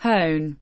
Hone.